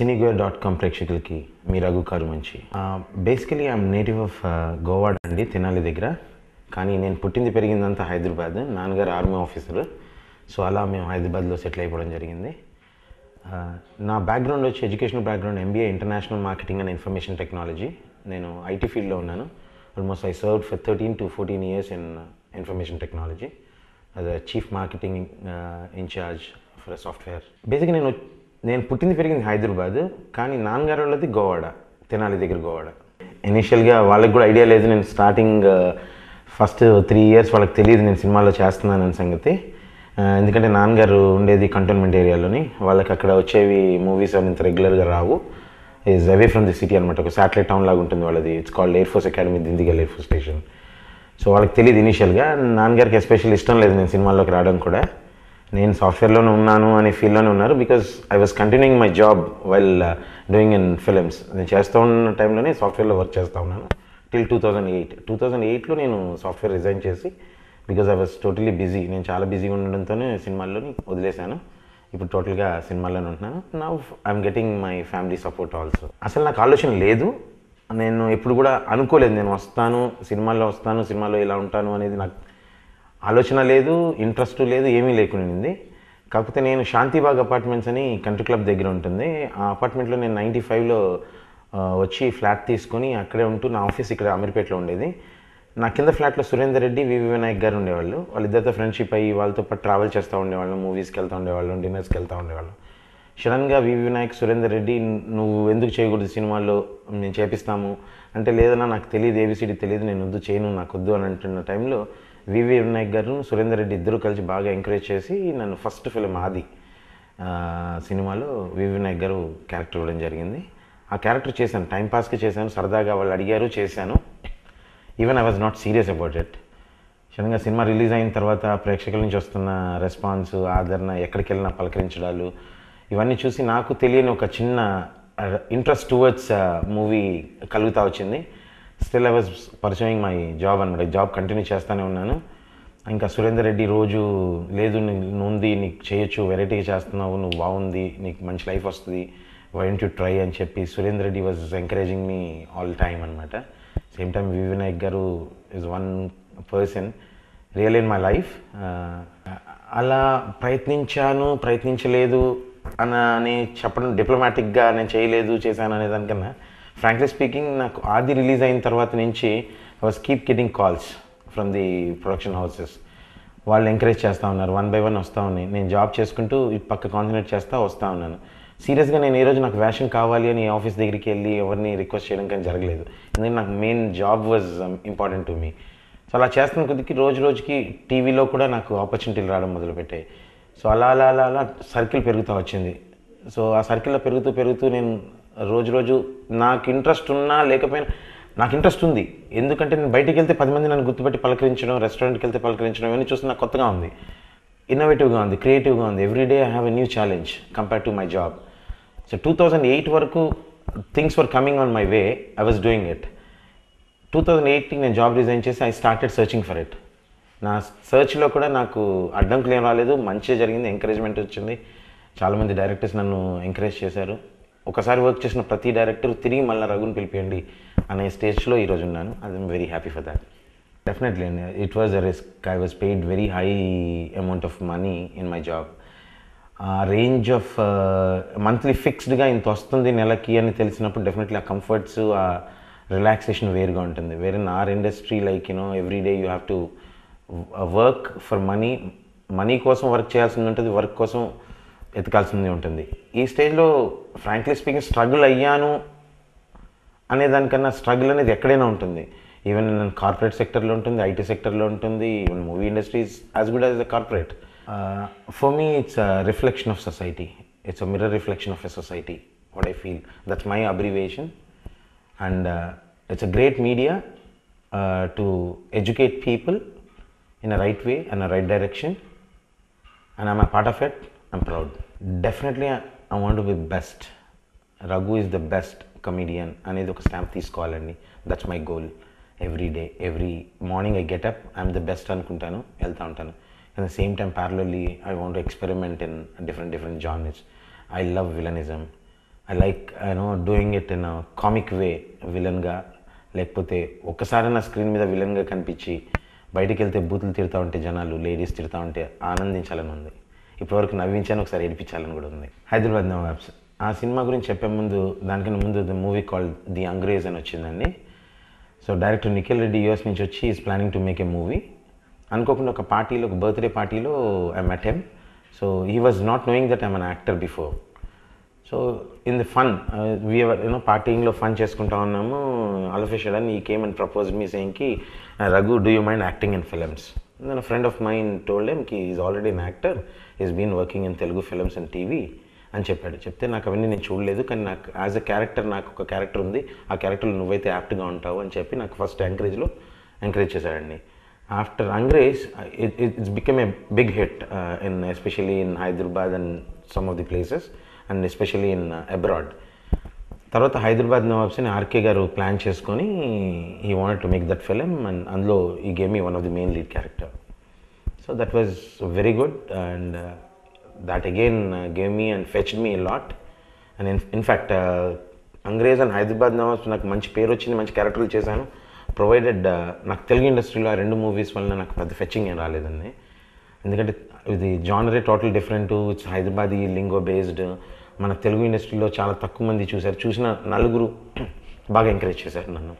సినీగో dot com ప్రేక్షకులకి మీ Raghu Karumanchi. Basically I'm native of Govada అండి తినాలి దగ్గర. కానీ నేను పుట్టింది పెరిగిందంతా హైదరాబాద్. నాన్నగారు ఆర్మీ ఆఫీసర్. సో అలా మేము హైదరాబాద్లో సెటిల్ అయిపోవడం జరిగింది. నా బ్యాక్గ్రౌండ్ వచ్చి educational background MBA international marketing and information technology నేను ఐటీ ఫీల్డ్లో ఉన్నాను. Almost I serve for thirteen to fourteen years in information technology as a chief marketing incharge for software బేసిక్గా నేను నేను పుట్టింది పెరిగింది హైదరాబాద్ కానీ నాన్నగారు వాళ్ళది గోవాడ తెనాలి దగ్గర గోవాడ. ఇనీషియల్గా వాళ్ళకి కూడా ఐడియా లేదు నేను స్టార్టింగ్ ఫస్ట్ త్రీ ఇయర్స్ వాళ్ళకి తెలియదు నేను సినిమాలో చేస్తున్నానని సంగతి. ఎందుకంటే నాన్నగారు ఉండేది కంటోన్మెంట్ ఏరియాలోని వాళ్ళకి అక్కడ వచ్చేవి మూవీస్ అవి ఇంత రెగ్యులర్గా రావు. Is away from the city అనమాట ఒక శాటిలైట్ టౌన్ లాగా ఉంటుంది వాళ్ళది. It's called Air Force Academy Dundigal Air Force Station so వాళ్ళకి తెలియదు ఇనీషియల్గా నాన్నగారికి ఎస్పెషల్ ఇష్టం లేదు నేను సినిమాల్లోకి రావడం కూడా. నేను సాఫ్ట్వేర్లోనే ఉన్నాను అనే ఫీల్లోనే ఉన్నారు because I was continuing my job while doing in films నేను చేస్తూ ఉన్న టైంలోనే సాఫ్ట్వేర్లో వర్క్ చేస్తూ ఉన్నాను. Till two thousand eight two thousand ఎయిట్లో నేను సాఫ్ట్వేర్ రిజైన్ చేసి because I was totally busy నేను చాలా బిజీగా ఉండడంతోనే సినిమాల్లోని వదిలేశాను. ఇప్పుడు టోటల్గా సినిమాల్లోనే ఉంటున్నాను. నా I'm getting my family support also అసలు నాకు ఆలోచన లేదు. నేను ఎప్పుడు కూడా అనుకోలేదు. నేను వస్తాను సినిమాల్లో వస్తాను సినిమాలో ఇలా ఉంటాను అనేది నాకు ఆలోచన లేదు ఇంట్రెస్ట్ లేదు ఏమీ లేకుండింది కాకపోతే నేను శాంతిబాగ్ అపార్ట్మెంట్స్ అని కంట్రీ క్లబ్ దగ్గర ఉంటుంది. ఆ అపార్ట్మెంట్లో నేను నైంటీ ఫైవ్లో వచ్చి ఫ్లాట్ తీసుకొని అక్కడే ఉంటూ నా ఆఫీస్ ఇక్కడ అమీర్పేటలో ఉండేది. నా కింద ఫ్లాట్లో సురేందర్ రెడ్డి వివి వినాయక్ గారు ఉండేవాళ్ళు. వాళ్ళిద్దరితో ఫ్రెండ్షిప్ అయ్యి వాళ్ళతో పాటు ట్రావెల్ చేస్తూ ఉండేవాళ్ళం మూవీస్కి వెళ్తూ ఉండేవాళ్ళం డిన్నర్స్కి వెళ్తూ ఉండేవాళ్ళం. సడన్గా వివి వినాయక్ సురేందర్ రెడ్డి నువ్వు ఎందుకు చేయకూడదు సినిమాల్లో? నేను చేపిస్తాము. అంటే లేదన్నా నాకు తెలియదు ఏబిసిడి తెలియదు నేను వద్దు చేయను నాకు వద్దు అని అంటున్న టైంలో వివి వినాయక్ గారు సురేందర్ రెడ్డి ఇద్దరు కలిసి బాగా ఎంకరేజ్ చేసి నన్ను ఫస్ట్ ఫిలిం ఆది సినిమాలో వివి వినాయక్ గారు క్యారెక్టర్ ఇవ్వడం జరిగింది. ఆ క్యారెక్టర్ చేశాను టైంపాస్కి చేశాను సరదాగా వాళ్ళు అడిగారు చేశాను. Even I was not serious about it సడన్గా సినిమా రిలీజ్ అయిన తర్వాత ప్రేక్షకుల నుంచి వస్తున్న రెస్పాన్స్ ఆదరణ ఎక్కడికి వెళ్ళినా పలకరించడాలు ఇవన్నీ చూసి నాకు తెలియని ఒక చిన్న ఇంట్రెస్ట్ టువర్డ్స్ మూవీ కలుగుతా వచ్చింది. Still I was pursuing my job అనమాట జాబ్ కంటిన్యూ చేస్తూనే ఉన్నాను. ఇంకా సురేందర్ రెడ్డి రోజు లేదు నీ- నీకు చేయొచ్చు వెరైటీగా చేస్తున్నావు నువ్వు బాగుంది నీకు మంచి లైఫ్ వస్తుంది వైంట్ యూ ట్రై అని చెప్పి Surender Reddy was encouraging me all time అనమాట సేమ్ టైం వి వినాయక్ గారు is one person real in my life అలా ప్రయత్నించాను ప్రయత్నించలేదు అని చెప్పడం డిప్లొమాటిక్గా నేను చేయలేదు చేశాను అనే దానికన్నా ఫ్రాంక్లీ స్పీకింగ్ నాకు ఆది రిలీజ్ అయిన తర్వాత నుంచి I was keep getting calls from the production houses వాళ్ళు ఎంకరేజ్ చేస్తూ ఉన్నారు. వన్ బై వన్ వస్తూ ఉన్నాయి. నేను జాబ్ చేసుకుంటూ ఈ పక్క కాన్సన్ట్రేట్ చేస్తూ వస్తూ ఉన్నాను. సీరియస్గా నేను ఈ రోజు నాకు వ్యాషన్ కావాలి అని ఆఫీస్ దగ్గరికి వెళ్ళి ఎవరిని రిక్వెస్ట్ చేయడం కానీ జరగలేదు. ఎందుకంటే నాకు main job was important to me so అలా చేస్తున్న కొద్దికి రోజు రోజుకి టీవీలో కూడా నాకు ఆపర్చునిటీలు రావడం మొదలుపెట్టాయి. సో అలా అలా అలా అలా సర్కిల్ పెరుగుతూ వచ్చింది. సో ఆ సర్కిల్లో పెరుగుతూ పెరుగుతూ నేను రోజు రోజు నాకు ఇంట్రెస్ట్ ఉన్నా లేకపోయినా నాకు ఇంట్రెస్ట్ ఉంది. ఎందుకంటే నేను బయటికి వెళ్తే పది మంది నన్ను గుర్తుపెట్టి పలకరించడం రెస్టారెంట్కి వెళ్తే పలకరించడం ఇవన్నీ చూస్తే నాకు కొత్తగా ఉంది. ఇన్నోవేటివ్గా ఉంది క్రియేటివ్గా ఉంది. Everyday I have a new challenge compare to my job so two thousand eight వరకు things were coming on my way I was doing it two thousand ఎయిట్కి నేను జాబ్ రిజైన్ చేసి I started searching for it నా సర్చ్లో కూడా నాకు అడ్డంకులు ఏం రాలేదు. మంచిగా జరిగింది ఎంకరేజ్మెంట్ వచ్చింది. చాలామంది డైరెక్టర్స్ నన్ను ఎంకరేజ్ చేశారు. ఒకసారి వర్క్ చేసిన ప్రతి డైరెక్టర్ తిరిగి మళ్ళీ రఘుని పిలిపియండి అనే స్టేజ్లో ఈరోజు ఉన్నాను. I'm very happy for that definitely it was a risk I was paid very high amount of money in my job ఆ రేంజ్ ఆఫ్ మంత్లీ ఫిక్స్డ్గా ఇంత వస్తుంది నెలకి అని తెలిసినప్పుడు డెఫినెట్లీ ఆ కంఫర్ట్స్ ఆ రిలాక్సేషన్ వేరుగా ఉంటుంది. వేరే or industry like you know every day you have to work for money money కోసం వర్క్ చేయాల్సింది ఉంటుంది. వర్క్ కోసం ఎతకాల్సింది ఉంటుంది. ఈ స్టేజ్లో ఫ్రాంక్లీ స్పీకింగ్ స్ట్రగుల్ అయ్యాను అనే దానికన్నా స్ట్రగుల్ అనేది ఎక్కడైనా ఉంటుంది. ఈవెన్ కార్పొరేట్ సెక్టర్లో ఉంటుంది ఐటీ సెక్టర్లో ఉంటుంది even movie industries as good as the corporate for me it's reflection of society it's a mirror reflection of a society what I feel that's my abbreviation and it's a great media to educate people in a right way and a right direction and I'm I part of at I'm proud. Definitely, I, I want to be best. Raghu is the best comedian అనేది ఒక stamp తీసుకోవాలండి. That's my goal every day every morning I get up I'm the best అనుకుంటాను వెళ్తూ ఉంటాను. At the same time parallelly I want experiment in different different genres I love villainism I like no doing it in comic way విలన్గా లేకపోతే ఒక్కసారి నా screen మీద విలన్గా కనిపించి బయటికి వెళ్తే బూతులు తిడతా ఉంటే జనాలు లేడీస్ తిడతా ఉంటే ఆనందించాలని ఉంది. ఇప్పటివరకు నవ్వించాను ఒకసారి ఏడిపించాలని కూడా ఉంది. హైదరాబాద్ నవాబ్స్ ఆ సినిమా గురించి చెప్పే ముందు దానికన్నా ముందు the movie call the Angrez అని వచ్చిందండి. So director Nikhil Reddy US నుంచి వచ్చి is planning to make a movie అనుకోకుండా ఒక పార్టీలో ఒక బర్త్డే పార్టీలో I met him so he was not knowing that I'm an actor before so in the fun we're you know పార్టీలో fun చేసుకుంటా ఉన్నాము. All of a sudden he came and propose me సేయింగ్కి Raghu do you mind acting in films నేను friend of mine told ఎమ్కి is already an actor is been working in Telugu films and TV అని చెప్పాడు. చెప్తే నాకు అవన్నీ నేను చూడలేదు కానీ నాకు యాజ్ అ క్యారెక్టర్ నాకు ఒక క్యారెక్టర్ ఉంది. ఆ క్యారెక్టర్లో నువ్వైతే యాప్ట్గా ఉంటావు అని చెప్పి నాకు ఫస్ట్ ఎంకరేజ్లో ఎంకరేజ్ చేశాడండి. After Angrez it's become a big hit in especially in Hyderabad and some of the places and especially in abroad తర్వాత హైదరాబాద్ నవాబ్స్ని ఆర్కే గారు ప్లాన్ చేసుకొని he want to make that film and అందులో he gave me one of the main lead character so that was very good and that again gave me and fetched me lot and in in fact Angrez and Hyderabad Nawabs నాకు మంచి పేరు వచ్చింది మంచి క్యారెక్టర్లు చేశాను. Provided uh, నాకు తెలుగు ఇండస్ట్రీలో ఆ రెండు మూవీస్ వల్ల నాకు పెద్ద ఫెచ్చింగ్ ఏం రాలేదండి. ఎందుకంటే ఇది జానరే total different it's Hyderabadi lingo based మన తెలుగు ఇండస్ట్రీలో చాలా తక్కువ మంది చూశారు. చూసిన నలుగురు బాగా ఎంకరేజ్ చేశారు నన్ను.